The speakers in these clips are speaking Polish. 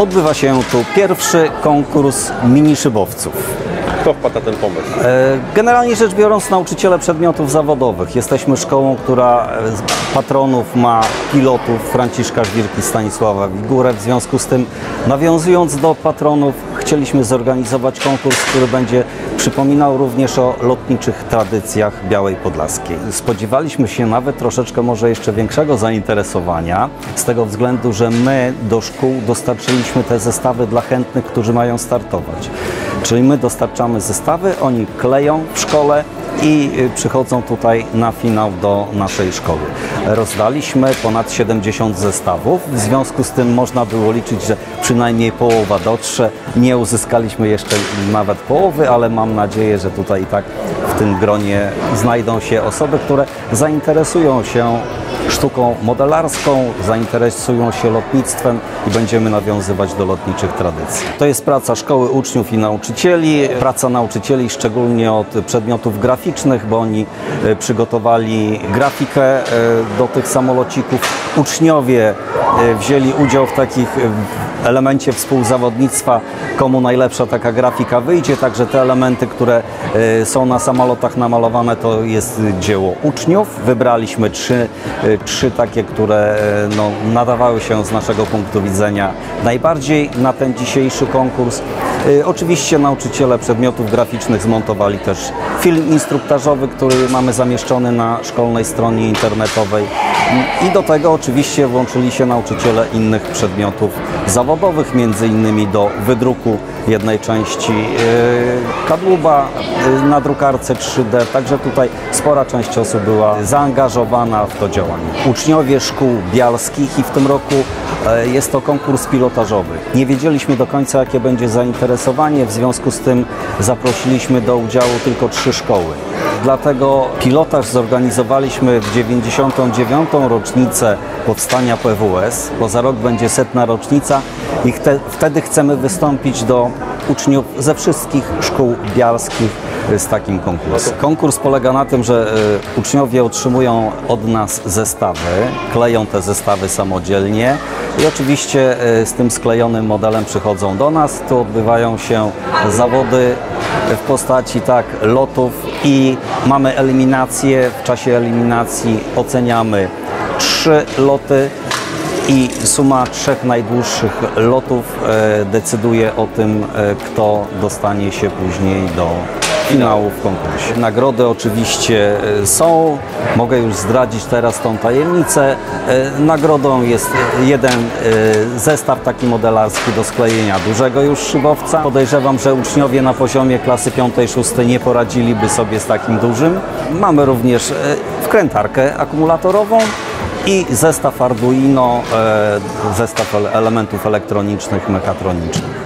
Odbywa się tu pierwszy konkurs mini szybowców. Kto wpadł na ten pomysł? E, Generalnie rzecz biorąc, nauczyciele przedmiotów zawodowych. Jesteśmy szkołą, która e, patronów ma pilotów Franciszka Żwirki, Stanisława Wigurę. W związku z tym, nawiązując do patronów, chcieliśmy zorganizować konkurs, który będzie przypominał również o lotniczych tradycjach Białej Podlaskiej. Spodziewaliśmy się nawet troszeczkę może jeszcze większego zainteresowania, z tego względu, że my do szkół dostarczyliśmy te zestawy dla chętnych, którzy mają startować. Czyli my dostarczamy zestawy, oni kleją w szkole i y, przychodzą tutaj na finał do naszej szkoły. Rozdaliśmy ponad 70 zestawów, w związku z tym można było liczyć, że przynajmniej połowa dotrze. Nie uzyskaliśmy jeszcze nawet połowy, ale mam nadzieję, że tutaj i tak w tym gronie znajdą się osoby, które zainteresują się sztuką modelarską, zainteresują się lotnictwem i będziemy nawiązywać do lotniczych tradycji. To jest praca szkoły uczniów i nauczycieli, praca nauczycieli szczególnie od przedmiotów graficznych, bo oni e, przygotowali grafikę e, do tych samolocików. Uczniowie e, wzięli udział w takich e, elemencie współzawodnictwa, komu najlepsza taka grafika wyjdzie, także te elementy, które e, są na samolotach namalowane, to jest dzieło uczniów. Wybraliśmy trzy, trzy takie, które no, nadawały się z naszego punktu widzenia najbardziej na ten dzisiejszy konkurs. Oczywiście nauczyciele przedmiotów graficznych zmontowali też film instruktażowy, który mamy zamieszczony na szkolnej stronie internetowej. I do tego oczywiście włączyli się nauczyciele innych przedmiotów zawodowych, między innymi do wydruku jednej części e, kadłuba e, na drukarce 3D. Także tutaj spora część osób była zaangażowana w to działanie. Uczniowie szkół bialskich i w tym roku e, jest to konkurs pilotażowy. Nie wiedzieliśmy do końca, jakie będzie zainteresowanie, w związku z tym zaprosiliśmy do udziału tylko trzy szkoły. Dlatego pilotaż zorganizowaliśmy w 99. rocznicę powstania PWS, bo za rok będzie setna rocznica i te, wtedy chcemy wystąpić do uczniów ze wszystkich szkół bialskich z takim konkursem. Konkurs polega na tym, że e, uczniowie otrzymują od nas zestawy, kleją te zestawy samodzielnie i oczywiście e, z tym sklejonym modelem przychodzą do nas. Tu odbywają się zawody w postaci tak lotów i mamy eliminację. W czasie eliminacji oceniamy trzy loty i suma trzech najdłuższych lotów e, decyduje o tym, e, kto dostanie się później do finału w konkursie. Nagrody oczywiście e, są, mogę już zdradzić teraz tą tajemnicę. E, Nagrodą jest jeden e, zestaw taki modelarski do sklejenia dużego już szybowca. Podejrzewam, że uczniowie na poziomie klasy 5-6 nie poradziliby sobie z takim dużym. Mamy również wkrętarkę akumulatorową i zestaw Arduino, zestaw ele- elementów elektronicznych, mechatronicznych.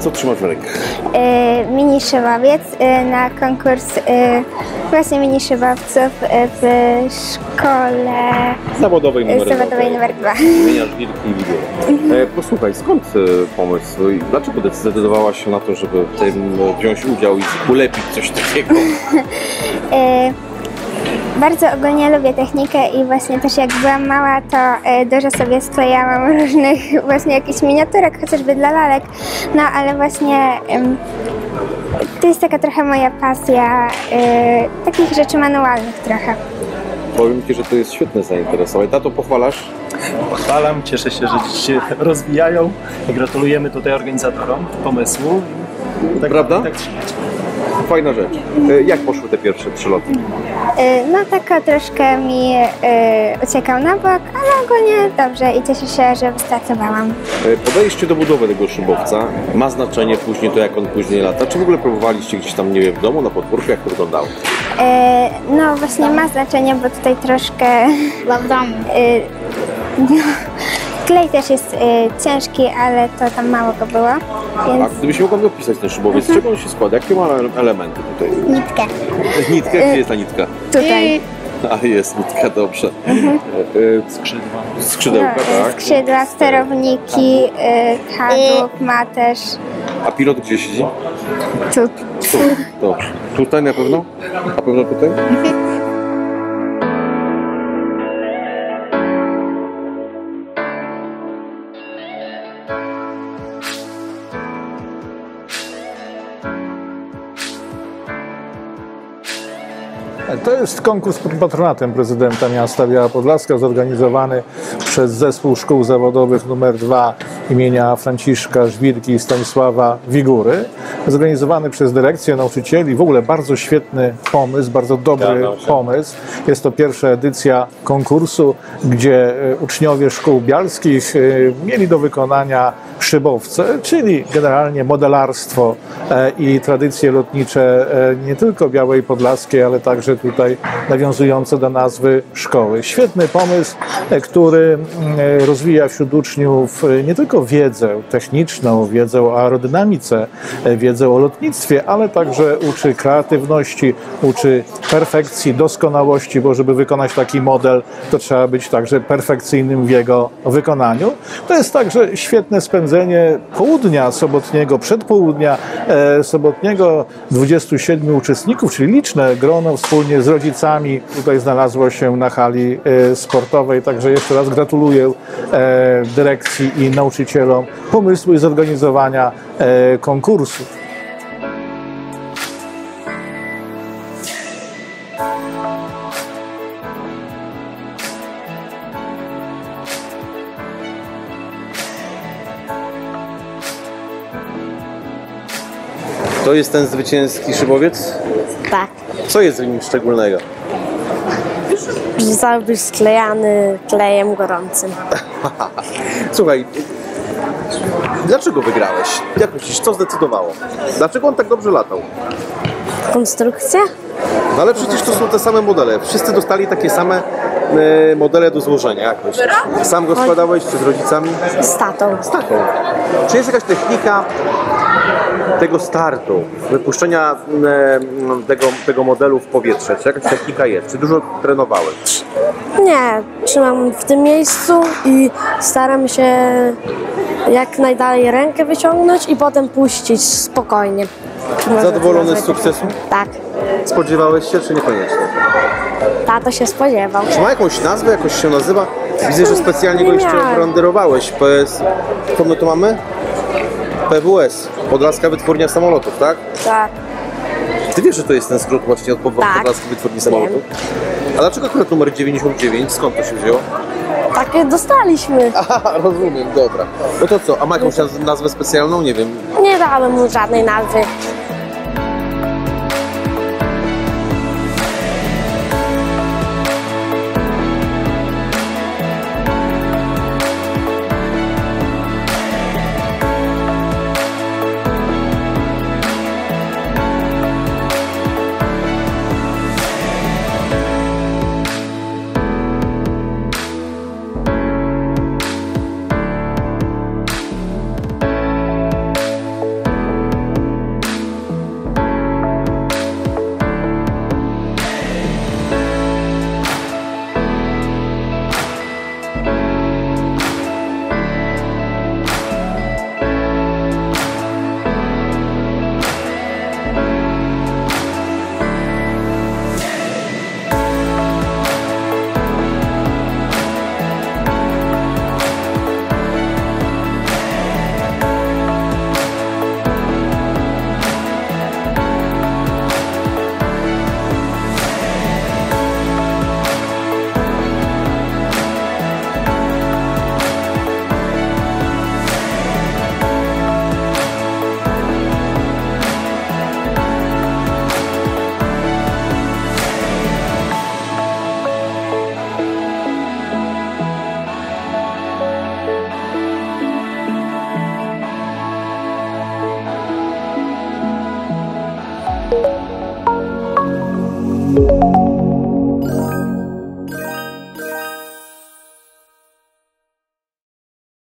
Co trzymasz w rękach? E, mini szybowiec e, na konkurs e, właśnie mini szybowców e, w szkole Zawodowej numer zawodowej numer 2. Imienia Żwirki i Wigory. Posłuchaj, skąd pomysł i dlaczego zdecydowałaś się na to, żeby w tym wziąć udział i ulepić coś takiego? Bardzo ogólnie lubię technikę i właśnie też jak byłam mała, to e, dużo sobie sklejałam różnych właśnie jakichś miniaturek, chociażby dla lalek. No ale właśnie to jest taka trochę moja pasja e, takich rzeczy manualnych trochę. Powiem Ci, że to jest świetne zainteresowanie. Tato, pochwalasz? Pochwalam, cieszę się, że dzieci się rozwijają. Gratulujemy tutaj organizatorom pomysłu. Tak, Prawda? Tak trzymać. Fajna rzecz. E, Jak poszły te pierwsze trzy loty? Y, No tak troszkę mi y, uciekał na bok, ale ogólnie dobrze i cieszę się, że wystartowałam. E, Podejście do budowy tego szybowca ma znaczenie później to, jak on później lata. Czy w ogóle próbowaliście gdzieś tam, nie wiem, w domu, na podwórku, jak to wyglądało? No właśnie ma znaczenie, bo tutaj troszkę Chyba w domu. no, klej też jest y, ciężki, ale to tam mało go było, A więc gdybyś mogła opisać ten szybowiec, z czego on się składa? Jakie ma ele- elementy tutaj? Nitkę. Nitkę? Gdzie jest ta nitka? tutaj A, jest nitka, dobrze. E, e, Skrzydła. Skrzydełka, no, tak? skrzydła, sterowniki, y, kadłub ma też A pilot gdzie siedzi? tu. Tu. Dobrze. Tutaj na pewno? Na pewno tutaj? To jest konkurs pod patronatem prezydenta miasta Biała Podlaska, zorganizowany przez Zespół Szkół Zawodowych nr 2 imienia Franciszka Żwirki i Stanisława Wigury. Zorganizowany przez dyrekcję nauczycieli. W ogóle bardzo świetny pomysł, bardzo dobry pomysł. Jest to pierwsza edycja konkursu, gdzie e, uczniowie szkół bialskich e, mieli do wykonania szybowce, czyli generalnie modelarstwo e, i tradycje lotnicze nie tylko Białej Podlaskiej, ale także tutaj nawiązujące do nazwy szkoły. Świetny pomysł, e, który mm, e, rozwija wśród uczniów e, nie tylko wiedzę techniczną, wiedzę o aerodynamice, wiedzę o lotnictwie, ale także uczy kreatywności, uczy perfekcji, doskonałości, bo żeby wykonać taki model, to trzeba być także perfekcyjnym w jego wykonaniu. To jest także świetne spędzenie południa sobotniego, przedpołudnia sobotniego 27 uczestników, czyli liczne grono wspólnie z rodzicami tutaj znalazło się na hali e, sportowej. Także jeszcze raz gratuluję e, dyrekcji i nauczycielom pomysłu i zorganizowania e, konkursu. To jest ten zwycięski szybowiec? Tak. Co jest w nim szczególnego? Być sklejany klejem gorącym. Słuchaj, dlaczego wygrałeś? Jak myślisz, co zdecydowało? Dlaczego on tak dobrze latał? Konstrukcja? No ale przecież to są te same modele. Wszyscy dostali takie same e, modele do złożenia. Jak myślisz? Sam go składałeś czy z rodzicami? Z tatą. Z taką. Czy jest jakaś technika tego startu, wypuszczenia e, tego, tego modelu w powietrze? Czy jakaś technika jest? Czy dużo trenowałeś? Nie, trzymam w tym miejscu i staram się jak najdalej rękę wyciągnąć i potem puścić spokojnie. Może Zadowolony to z sukcesu? Tak. Spodziewałeś się, czy niekoniecznie? Tato się spodziewał. Czy ma jakąś nazwę, jakoś się nazywa? Widzę, że specjalnie go jeszcze branderowałeś. Co my tu mamy? PWS, Podlaska Wytwórnia Samolotów, tak? Tak. Ty wiesz, że to jest ten skrót właśnie od Tak. Podlaskiej Wytwórni Samolotów? A dlaczego akurat numer 99? Skąd to się wzięło? Takie dostaliśmy. Aha, rozumiem, dobra. No to co, a ma jakąś naz- nazwę specjalną? Nie wiem. Nie dałem mu żadnej nazwy.